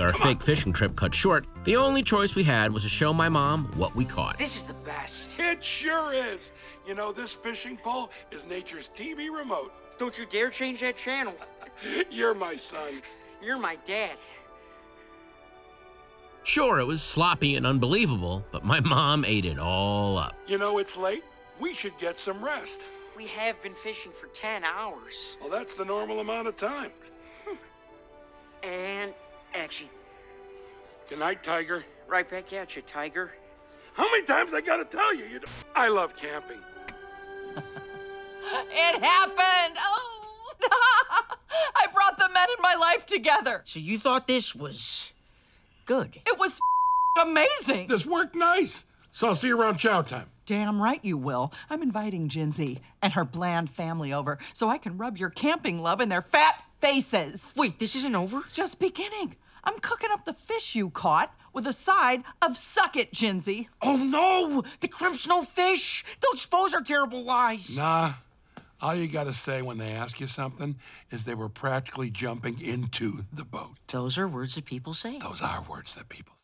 With our fake fishing trip cut short, the only choice we had was to show my mom what we caught. This is the best. It sure is. You know, this fishing pole is nature's TV remote. Don't you dare change that channel. You're my son. You're my dad. Sure, it was sloppy and unbelievable, but my mom ate it all up. You know, it's late. We should get some rest. We have been fishing for 10 hours. Well, that's the normal amount of time. Hmm. And action. Good night, Tiger. Right back at you, Tiger. How many times I gotta tell you? you I love camping. It happened! Oh! I brought the men in my life together. So you thought this was good? It was amazing. This worked nice. So I'll see you around chow time. Damn right you will. I'm inviting Jinsey and her bland family over so I can rub your camping love in their fat faces. Wait, this isn't over? It's just beginning. I'm cooking up the fish you caught with a side of suck it, Jinsey. Oh know! The Kremps no fish! They'll expose our terrible lies! Nah. All you gotta say when they ask you something is they were practically jumping into the boat. Those are words that people say. Those are words that people